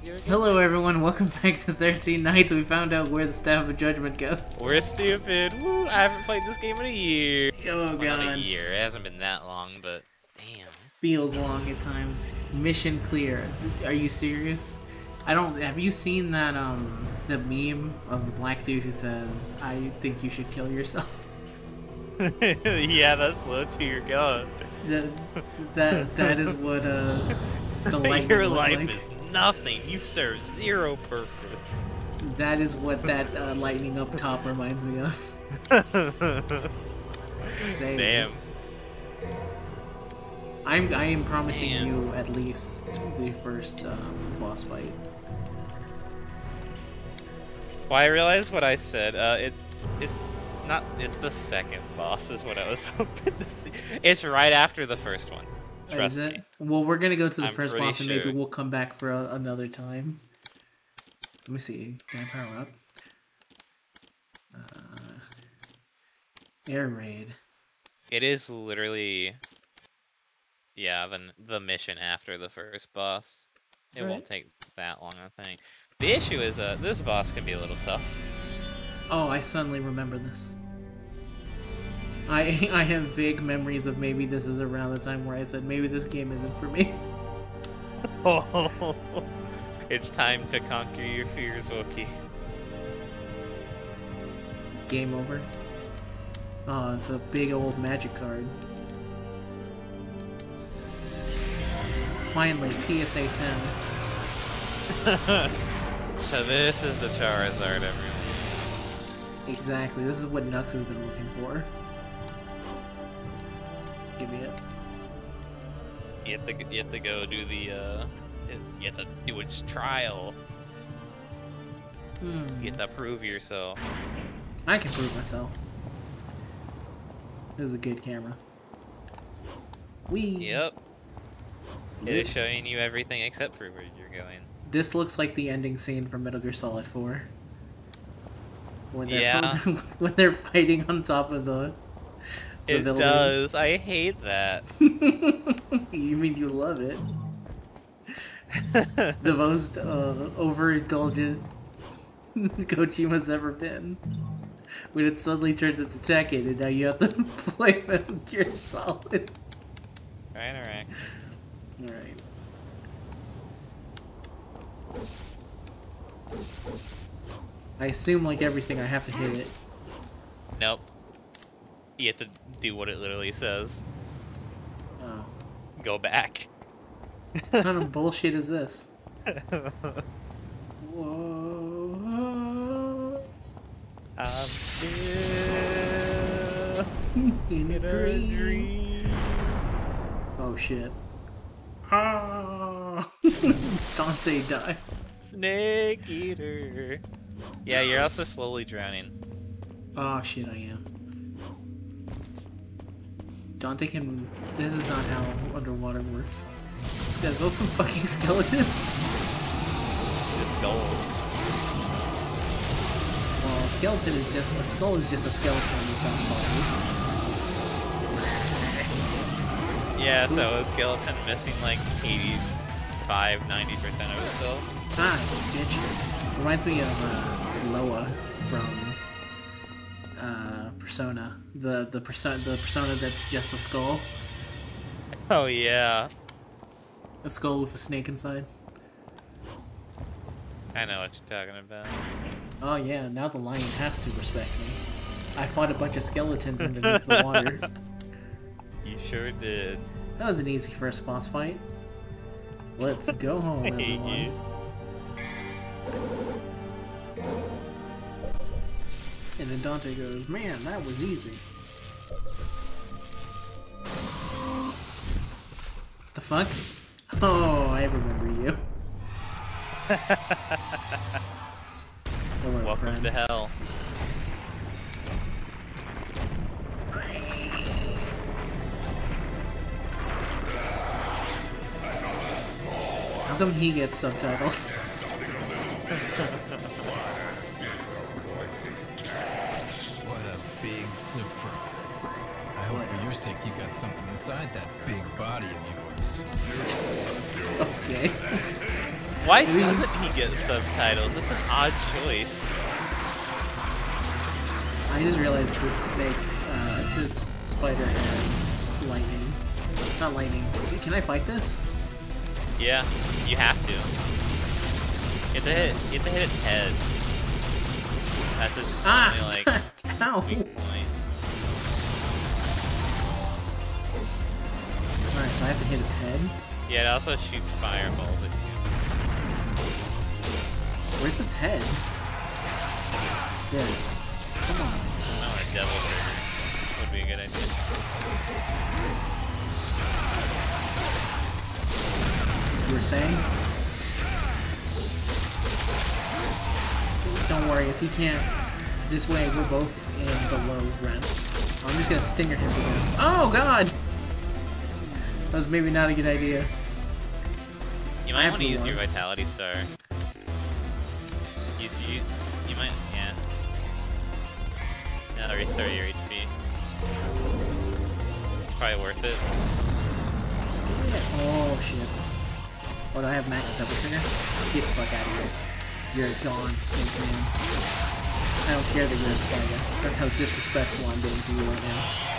video game. Hello, everyone. Welcome back to 13 Nights. We found out where the Staff of Judgment goes. We're stupid. Woo! I haven't played this game in a year. Oh, Well, not a year. It hasn't been that long, but damn. Feels long at times. Mission clear. Are you serious? I don't. Have you seen that, um, the meme of the black dude who says, I think you should kill yourself? yeah, that's low to your god. That, that, that is what, uh, the light your life like. is nothing. You serve zero purpose. That is what that uh, lightning up top reminds me of. Same. Damn. I'm I am promising Damn. you at least the first um, boss fight. Well, I realized what I said. Uh, it, it's not. It's the second boss, is what I was hoping to see. It's right after the first one. Trust Is it? me. Well, we're gonna go to the I'm first boss and maybe sure. we'll come back for a, another time. Let me see. Can I power up? Uh, air raid. It is literally, yeah, the the mission after the first boss. It Right. won't take that long, I think. The issue is, uh, this boss can be a little tough. Oh, I suddenly remember this. I I have vague memories of maybe this is around the time where I said maybe this game isn't for me. Oh, it's time to conquer your fears, Wokey. Game over. Oh, it's a big old magic card. Finally, PSA 10. So this is the Charizard, everyone. Exactly, this is what Nux has been looking for. Give me it. You have to, you have to go do the, uh, you have to do its trial. Hmm. You have to prove yourself. I can prove myself. This is a good camera. We. Yep. It is showing you everything except for where you're going. This looks like the ending scene from Metal Gear Solid 4. When they're Yeah. when they're fighting on top of the. It building. does. I hate that. you mean you love it? The most uh, overindulgent Kojima's ever been. When it suddenly turns into Tekken, and now you have to play Metal Gear Solid. right, alright. Alright. I assume, like everything, I have to hit it. Nope. You have to do what it literally says. Oh. Go back. What kind of bullshit is this? Whoa. I'm still In a dream. dream. Oh shit. Ah. Dante dies. Snake eater. Yeah, you're also slowly drowning. Oh shit, I am. Dante can. This is not how underwater works. Yeah, those some fucking skeletons. The skulls. Well, a skeleton is just a skull is just a skeleton without body. Yeah, so a skeleton missing like 85, 90% of itself. Ah, bitch. Reminds me of uh, Loa from Persona. The the persona the persona that's just a skull, Oh yeah. a skull with a snake inside. I know what you're talking about. Oh yeah, now the lion has to respect me. I fought a bunch of skeletons underneath the water. You sure did. That was an easy first boss fight. Let's go home, everyone. And then Dante goes, "Man, that was easy." The fuck? Oh, I remember you. Hello, Welcome friend. to hell. How come he gets subtitles? sake you got something inside that big body of yours. Okay. Why doesn't he get subtitles? It's an odd choice. I just realized this snake, uh, this spider has lightning. Not lightning. Can I fight this? Yeah, you have to. You have to hit, you have to hit its head. That's its Ah! only, like, Ow! So I have to hit its head. Yeah, it also shoots fireballs at you. Where's its head? There. Come on. Oh, a devil trigger would be a good idea. You were saying? Don't worry, if he can't this way, we're both in the low rent. I'm just gonna stinger him death. Oh god! That was maybe not a good idea. You might have want to use your vitality star. Use you. You might. Yeah. Now restart your HP. It's probably worth it. Oh shit. Oh, do I have max Devil Trigger? Get the fuck out of here. You're gone, Snake Man. I don't care that you're a spider. That's how disrespectful I'm being to you right now.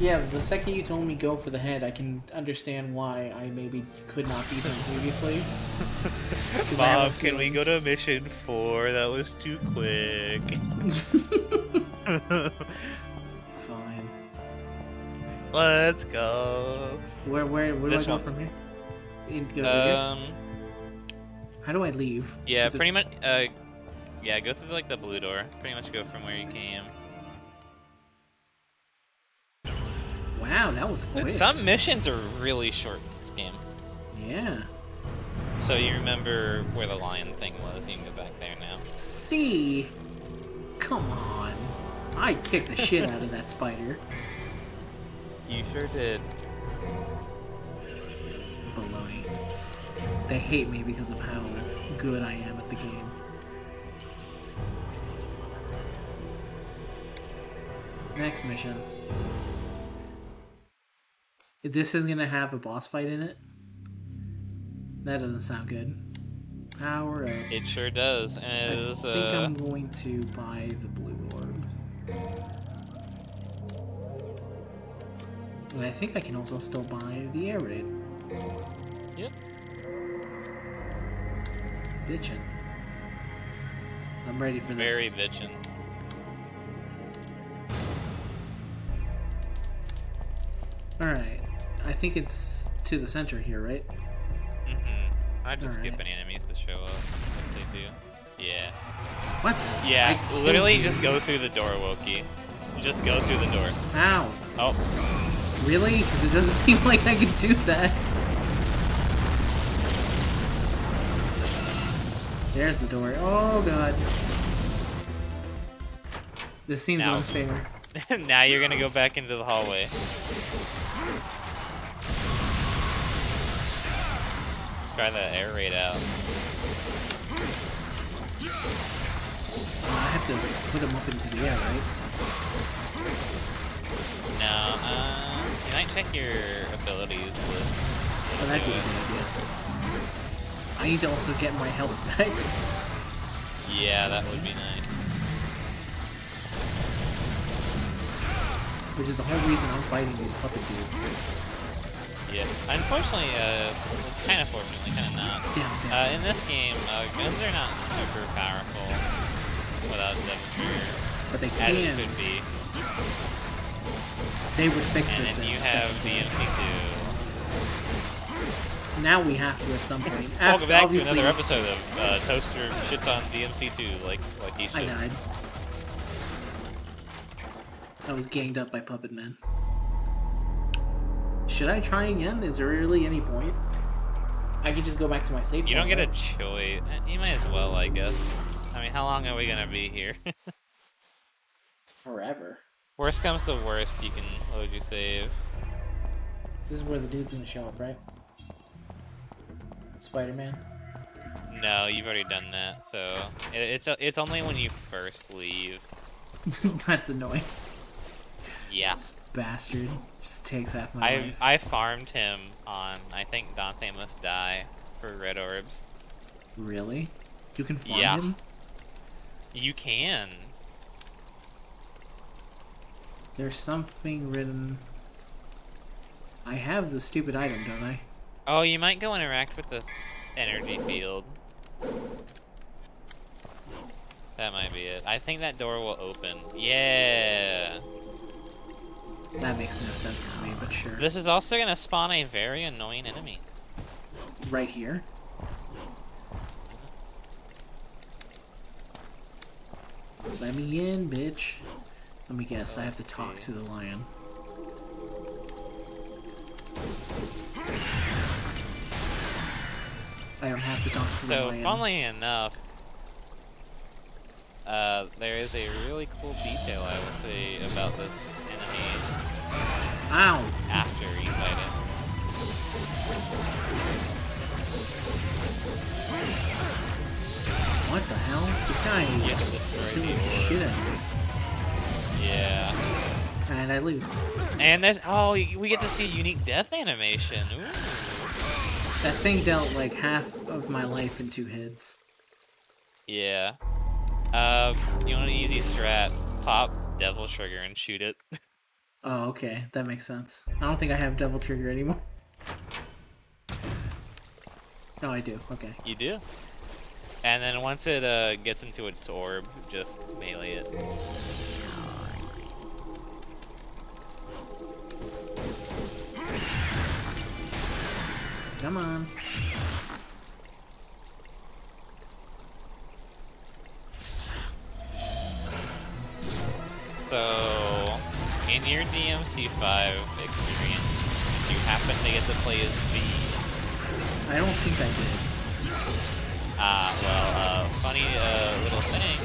Yeah, the second you told me go for the head, I can understand why I maybe could not beat him previously. I Bob, can we go to mission four? That was too quick. Fine. Let's go. Where, where, where do This I go one's- from here? In, go through here? Um. How do I leave? Yeah, Is it- pretty much. Uh. Yeah, go through like the blue door. Pretty much go from where you came. Wow, that was quick. Some missions are really short in this game. Yeah. So you remember where the lion thing was? You can go back there now. See? Come on. I kicked the shit out of that spider. You sure did. It's baloney. They hate me because of how good I am at the game. Next mission. This is gonna have a boss fight in it? That doesn't sound good. Power up. It sure does, and I is. think Uh, I'm going to buy the blue orb. And I think I can also still buy the air raid. Yep. Bitchin'. I'm ready for this. Very bitchin'. Alright. I think it's to the center here, right? Mm-hmm. I'd just skip any enemies that show up if they do. Yeah. What? Yeah, I literally you. just go through the door, Wokey. Just go through the door. Ow. Oh, Really? Because it doesn't seem like I could do that. There's the door. Oh god. This seems Now- unfair. now you're gonna go back into the hallway. Try the air raid out. I have to put him up into the air, right? No, uh, you might check your abilities list. Oh, that'd be a good idea. I need to also get my health back. Yeah, that would be nice. Which is the whole reason I'm fighting these puppet dudes. Yeah. Unfortunately, uh, kind of fortunately, kind of not. Uh, in this game, uh, guns are not super powerful without Trigger, but they as it can. could be. They would fix And this then in you have second. DMC2. Now we have to at some point. Welcome back to another episode of uh, Toaster shits on DMC2, like like he should. I died. I was ganged up by puppet men. Should I try again? Is there really any point? I could just go back to my save You don't get a choice. Eh, You might as well, I guess. I mean, how long are we gonna be here? forever. worst comes to worst, you can load your save. This is where the dude's gonna show up, right? Spider-Man. No, you've already done that, so it, it's it's only when you first leave. That's annoying. Yeah. Spider bastard just takes half my I life. I farmed him on I think Dante must die for red orbs. Really? You can farm Yeah. him? You can. There's something written. I have the stupid item, don't I? Oh, you might go interact with the energy field. That might be it. I think that door will open. Yeah. That makes no sense to me, but sure. This is also gonna spawn a very annoying enemy. Right here. Let me in, bitch. Let me guess, I have to talk to the lion. I don't have to talk to the So, lion. funnily enough, uh, there is a really cool detail I will say about this Ow! after you fight it. What the hell? This guy have is to destroy killing the the orb. shit out of me. Yeah. And I lose. And there's oh, we get to see unique death animation. Ooh. That thing dealt like half of my life in two hits. Yeah. Um, you want an easy strat? Pop Devil Trigger and shoot it. Oh, okay. That makes sense. I don't think I have Devil Trigger anymore. No, I do. Okay. you do. And then once it uh, gets into its orb, just melee it. Come on. So, in your DMC5 experience, did you happen to get to play as V? I don't think I did. Ah, well, uh, funny uh, little thing.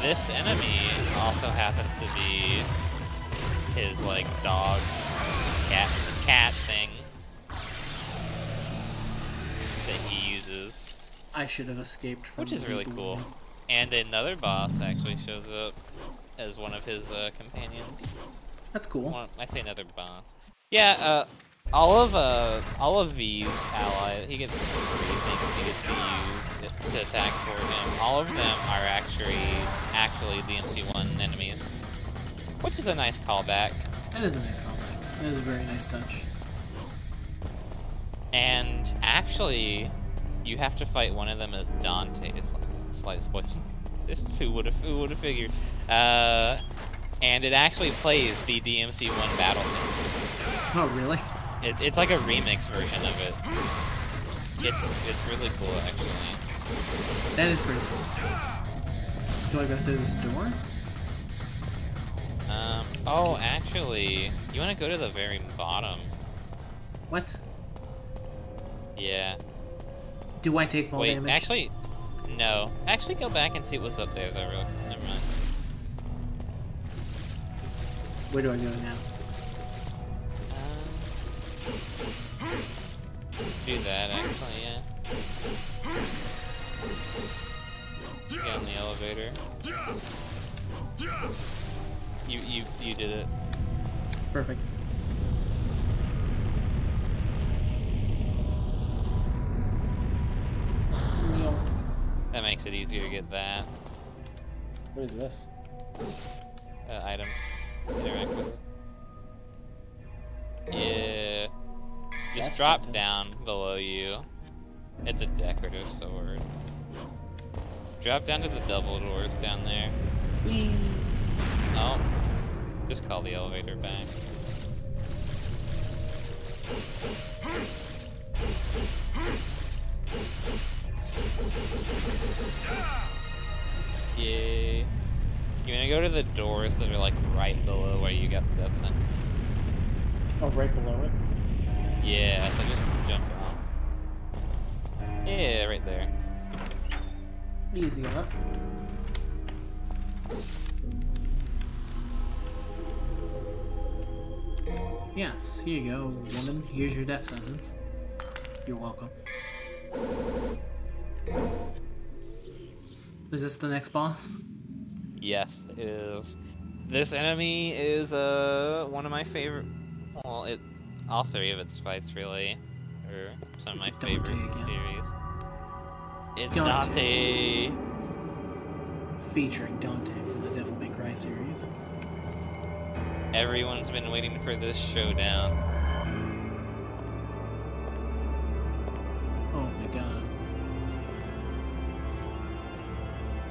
This enemy also happens to be his like dog, cat, cat thing that he uses, I should have escaped from which is really cool. And another boss actually shows up as one of his uh, companions. That's cool. Well, I say another boss. Yeah, uh, all of uh, all of V's allies, he gets three things he gets to use to attack for him. All of them are actually actually DMC1 enemies, which is a nice callback. That is a nice callback. That is a very nice touch. And actually, you have to fight one of them as Dante. It's like a slight spoiler. Just who would have who would have figured? Uh, and it actually plays the DMC1 battle theme. Oh, really? It, it's like a remix version of it. It's it's really cool actually. That is pretty cool. Do I go through this door? Um. Oh, actually, you want to go to the very bottom? What? Yeah. Do I take fall Wait. damage? Actually, no. Actually, go back and see what's up there. Though. Real. Never mind. Where do I go now? Um, do that actually. Yeah. Get on the elevator. You you you did it. Perfect. It easier to get that What is this? uh, item. Interact with it. Yeah. Just Death drop down below you. It's a decorative sword. Drop down to the double doors down there. Whee! Oh. Just call the elevator back. Go to the doors that are like right below where you got the death sentence. Oh, right below it. Yeah, so just jump out. Yeah, right there. Easy enough. Yes, here you go, woman. Here's your death sentence. You're welcome. Is this the next boss? Yes, it is. This enemy is uh one of my favorite. Well, it all three of its fights really, or some of my Dante favorite again? series. It's Dante. Dante. Featuring Dante from the Devil May Cry series. Everyone's been waiting for this showdown.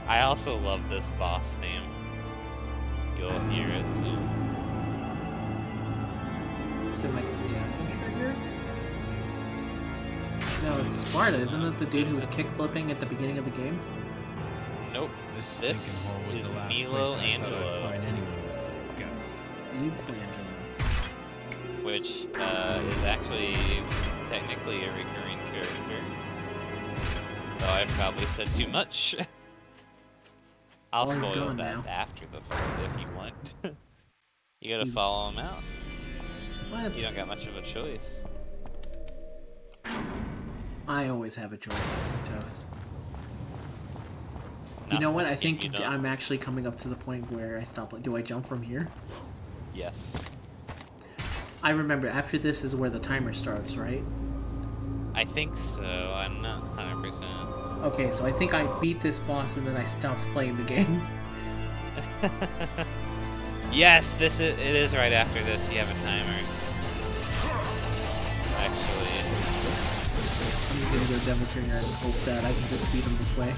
I also love this boss theme. You'll hear it soon. Is it my damage trigger? No, it's Sparda, isn't it? The dude who was kick-flipping at the beginning of the game? Nope. This stinking This was is the last Nelo place I thought Angelo. I'd find anyone with some guts. Evangelo. which uh, is actually technically a recurring character. Though I've probably said too much. I'll he's spoil that now. after the fact if you want. you gotta He's- follow him out. What? You don't got much of a choice. I always have a choice, Toast. You know what? I think. I'm actually coming up to the point where I stop. Do I jump from here? Yes. I remember after this is where the timer starts, right? I think so. I'm not 100%. Okay, so I think I beat this boss and then I stopped playing the game. yes, this is. It is right after this. You have a timer. Actually, I'm just gonna go Devil Trigger and hope that I can just beat him this way.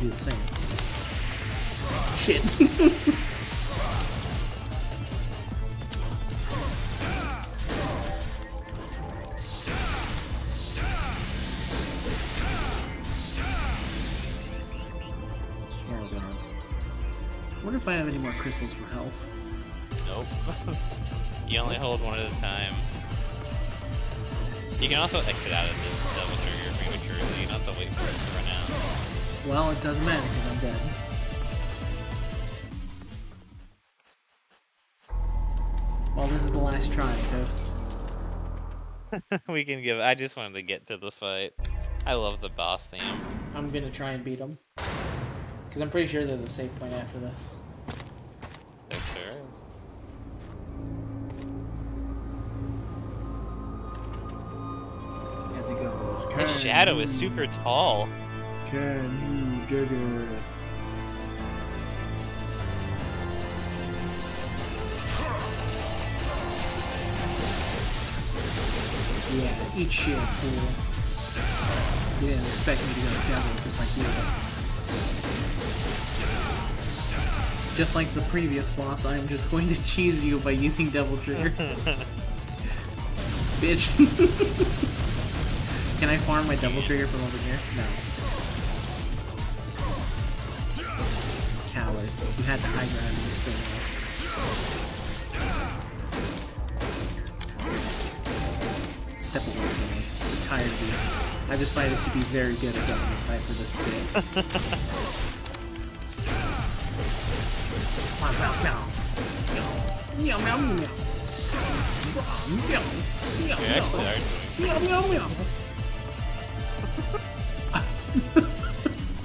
Do the same. Shit. Oh god. I wonder if I have any more crystals for health. Nope. you only hold one at a time. You can also exit out of this Devil Trigger prematurely. Don't have to wait for it to run out. Well, it doesn't matter because I'm dead. Well, this is the last try, Toast. we can give. I just wanted to get to the fight. I love the boss theme. I'm gonna try and beat him. Because I'm pretty sure there's a save point after this. There sure is. As he goes. The "Can shadow is super tall. Can you jigger it? Yeah, eat shit, fool. You didn't expect me to go devil just like you. Just like the previous boss, I am just going to cheese you by using Devil Trigger. Bitch. Can I farm my Devil Trigger from over here? No. You had the high ground and you still lost. Step away from me. I'm tired of you. I've decided to be very good at getting a fight for this bit. Meow, meow, meow. Meow, meow, meow, meow. Meow, meow, meow. actually. Meow, meow, meow.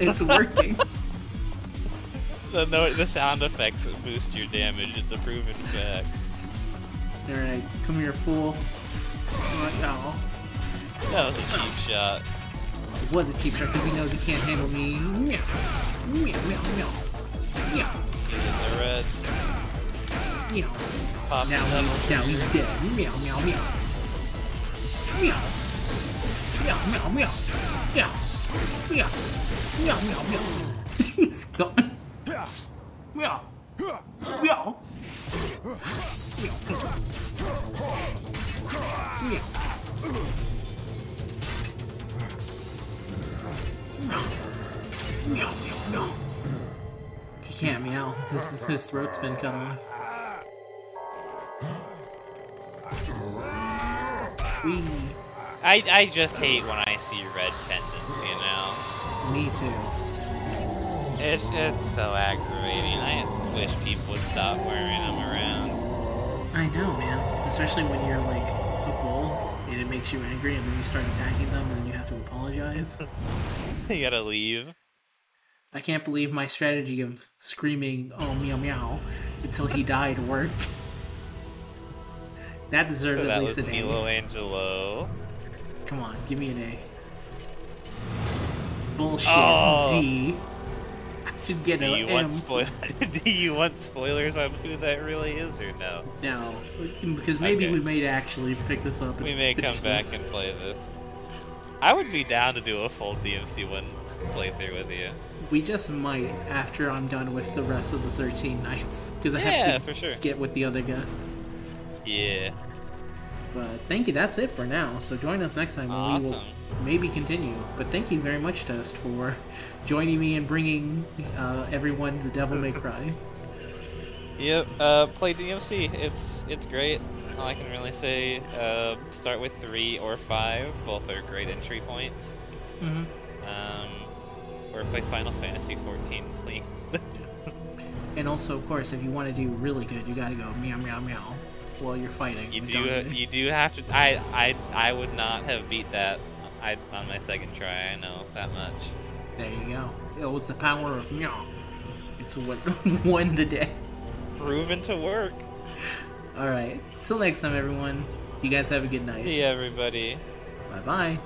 it's working. The, no, the sound effects boost your damage. It's a proven fact. Alright, come here, fool. Right now. That was a cheap shot. It was a cheap shot because he knows he can't handle me. Meow. Meow, meow, meow. Meow. He's in the red. Meow. Pop Now, he, now he's dead. Meow, meow, meow. Meow. Meow, meow, meow. Meow. Meow. Meow, meow, meow. he's gone. Meow. Meow. Meow. Meow. Meow, meow, meow. He can't meow. His, his throat's been cut off. Wee. I, I just hate when I see red pendants, you know? Me too. It's, it's so aggravating. I wish people would stop wearing them around. I know, man. Especially when you're like a bull and it makes you angry, and then you start attacking them, and then you have to apologize. you gotta leave. I can't believe my strategy of screaming "Oh meow meow" until he died worked. that deserves So at least was an Nelo A. Angelo. Come on, give me an A. Bullshit. Oh. D. Should get Do you want spoil? Do you want spoilers on who that really is, or no? No, because maybe Okay. we may actually pick this up. And We may come back this. and play this. I would be down to do a full DMC one playthrough with you. We just might after I'm done with the rest of the 13 nights, because I Yeah, have to for sure. get with the other guests. Yeah. But thank you. That's it for now. So join us next time when we will Awesome. Maybe continue. But thank you very much, Toast, for joining me and bringing uh, everyone the Devil May Cry. Yep. Uh, play DMC. It's it's great. All I can really say. Uh, start with three or five. Both are great entry points. hmm Um, or play Final Fantasy 14, please. And also, of course, if you want to do really good, you got to go meow meow meow while you're fighting. you do you do have to. I I I would not have beat that. I on my second try. I know that much. There you go. It was the power of meow. It's what won the day. Proven to work. All right. Till next time, everyone. You guys have a good night. See everybody. Bye bye.